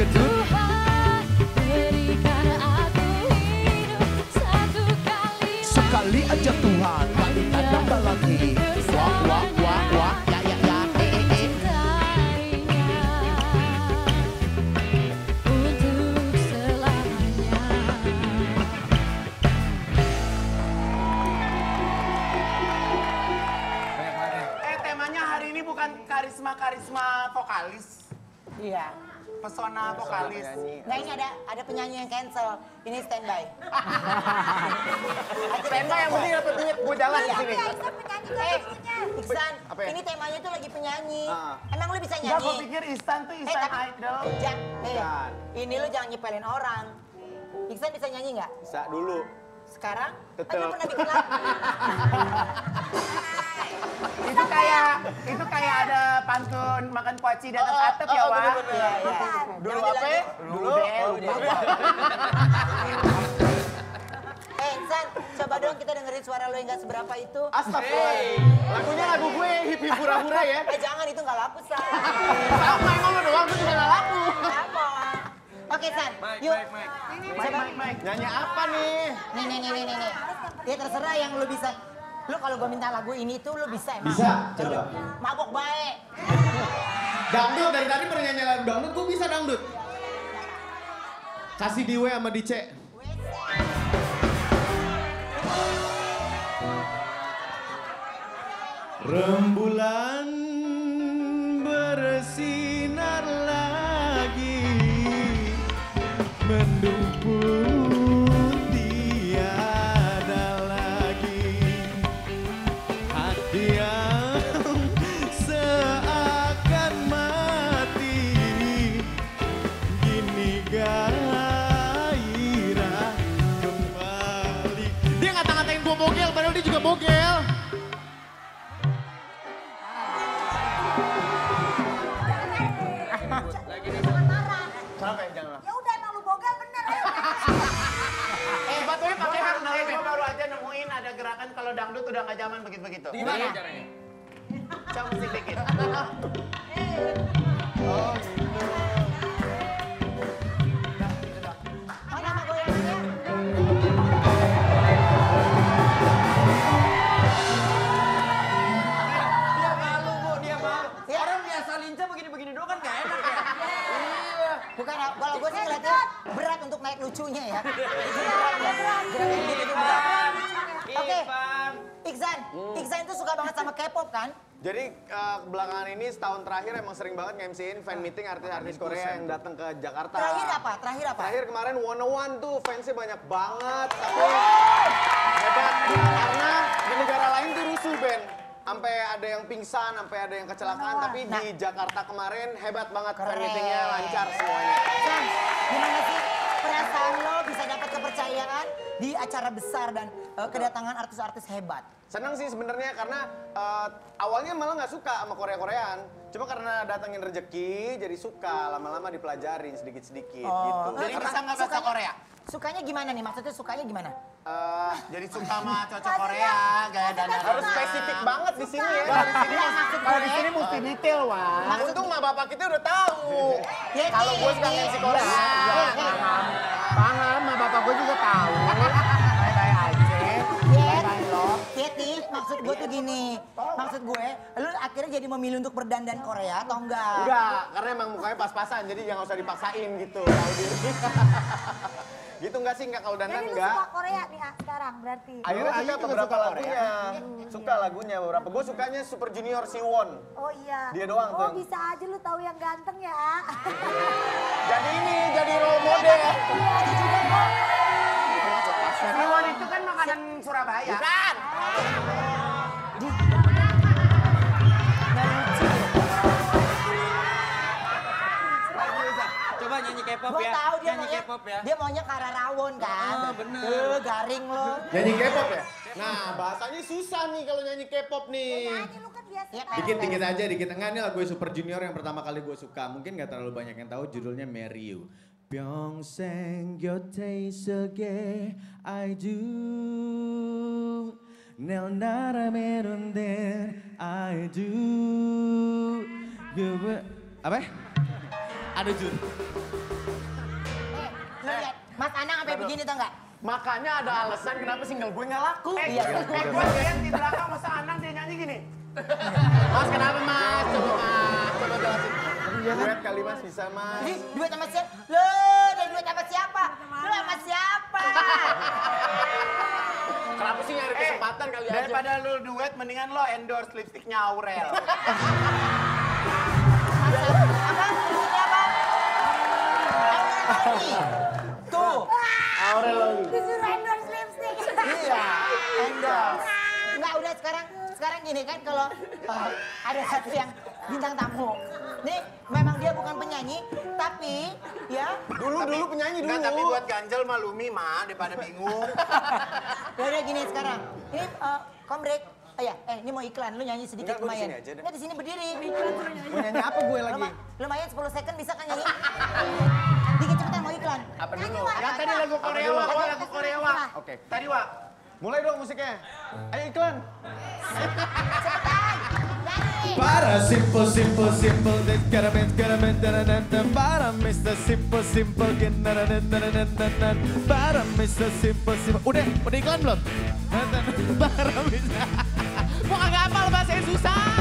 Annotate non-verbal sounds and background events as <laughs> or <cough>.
ya Tuhan berikan aku hidup satu kali Sekali aja Tuhan karisma-karisma vokalis. Iya. Pesona vokalis. Nah ini ada ada penyanyi yang cancel. Ini standby. <laughs> Tema yang penting dapat duit, gue jalan di sini. Eh, Iksan, Apa ya? ini temanya tuh lagi penyanyi. Ah. Emang lu bisa Enggak, nyanyi? gue pikir Istan tuh Eh, Istan tapi- Idol. Ja, eh, ini lu jangan nyepelin orang. Iksan bisa nyanyi nggak? Bisa dulu. Sekarang? Kan Tetep. lu pernah bikin lagu. <laughs> Itu kayak itu kayak ada pantun makan kuaci di atas atap ya, Wah. Iya, iya. Dulu apa? Dulu. <laughs> Eh, Iksan, coba dong kita dengerin suara lu yang nggak seberapa itu. Astagfirullah. Lagunya lagu gue hip hip hura-hura ya. Eh, jangan itu nggak laku, San. Sama emang lu doang tuh juga gak laku. Sama. Oke, San. Yuk. Mike, Mike, Mike. Nyanyi apa nih? Nih, nih, nih, nih, nih, nih. Ya terserah yang lu bisa. Lu kalau gua minta lagu ini tuh lu bisa emang. Bisa, coba. Mabok baik. Dangdut dari tadi pernah nyanyi lagu dangdut, gue bisa dangdut. Kasih di W sama di C. Rembulan bersinar lagi Mendung bogel Kenapa ya jangan? Ya udah emang lu bogel bener. <laughs> Eh, batunya pakai hak gue baru aja nemuin ada gerakan kalau dangdut udah gak zaman begitu-begitu. Gimana caranya? Coba musik <laughs> <laughs> Bukan, kalau gue sih ngeliatnya berat untuk naik lucunya ya. Oke, Ivan. Iksan. Iksan itu suka banget sama K-pop kan? Jadi eh, belakangan ini setahun terakhir emang sering banget nge-MC-in fan meeting artis-artis Korea yang datang ke Jakarta. Terakhir apa? Terakhir apa? Terakhir kemarin One One tuh fansnya banyak banget, tapi hebat karena di negara lain tuh rusuh Ben. Sampai ada yang pingsan, sampai ada yang kecelakaan, tapi di Jakarta kemarin hebat banget Keren. meetingnya lancar semuanya. San, gimana sih perasaan lo bisa dapat kepercayaan di acara besar dan eh, kedatangan artis-artis hebat? Seneng sih sebenarnya karena eh, awalnya malah nggak suka sama Korea-Koreaan. Cuma karena datengin rezeki jadi suka, lama-lama dipelajarin sedikit-sedikit gitu. Jadi bisa nggak bahasa Korea? Sukanya gimana nih? Maksudnya sukanya gimana? Eh, jadi suka sama <laughs> cocok Korea, gaya dandan. Harus spesifik banget di sini ya. Kalau di sini maksud Kalau di gue- sini mesti detail, Wah. Untung mah bapak kita udah tahu. <laughs> Ya, Kalau gue suka. MC Korea. Iya, paham. Paham, mah bapak gue juga tahu. <laughs> Bye-bye aja. Yeti, maksud gue tuh gini. Maksud gue, lu akhirnya jadi memilih untuk berdandan Korea atau enggak? Enggak, karena emang mukanya pas-pasan, jadi jangan usah dipaksain gitu. Tahu diri. Gitu enggak sih, enggak kalau dandan Jadi lu enggak. suka Korea nih ah, sekarang berarti. Akhirnya Ayu suka juga beberapa suka lagunya. Suka lagunya beberapa. Gue sukanya Super Junior Siwon. Oh iya. Dia doang Oh tuh. bisa aja lu tahu yang ganteng ya. Jadi ini, jadi role model. Iya kok. Siwon itu kan makanan Surabaya. Bukan. K-pop ya. dia maunya Kara Rawon kan. Oh, bener. Eh, garing lo. Nyanyi K-pop ya? Nah, bahasanya susah nih kalau nyanyi K-pop nih. Nyanyi lu kan biasa. Ya, Dikit-dikit aja, dikit. Enggak nih lagu Super Junior yang pertama kali gue suka. Mungkin gak terlalu banyak yang tahu judulnya Marry You. 평생 곁에 있어게 I do 내 나라메론데 I do Gue apa? Ada jur. begini tau nggak? Makanya ada alasan kenapa single gue nggak laku. Eh, Iya. eh, gue lihat di belakang masa Anang dia nyanyi gini. Mas kenapa mas? Coba mas, coba jelasin. Duet kali mas bisa mas. Ini duet sama siapa? Lo, dia duet sama siapa? Lu sama siapa? Kenapa sih nyari kesempatan kali aja? Daripada lu duet, mendingan lo endorse lipstiknya Aurel. <laughs> gini kan kalau uh, ada satu yang bintang tamu. Nih memang dia bukan penyanyi, tapi ya Dulu dulu penyanyi dulu. Enggak, tapi buat ganjel malumi mah daripada bingung. <laughs> ya udah gini sekarang. Ini uh, kombrek. Oh ya, eh ini mau iklan, lu nyanyi sedikit Enggak, gua di lumayan. sini aja deh. Enggak di sini berdiri. Mau nyanyi apa gue lagi? Luma- lumayan 10 second bisa kan nyanyi? Dikit cepetan mau iklan. Apa dulu? Yang tadi lagu Korea. Wak, lagu Korea, Wak. Oke. Tadi, Wak. Mulai dong musiknya. Ayo iklan. Para simple simple simple this gotta be gotta be da da da para Mr. Simple Simple get da da da da da da da para Mr. Simple Simple udah udah iklan belum? Para Mr. Kok kagak hafal bahasa yang susah?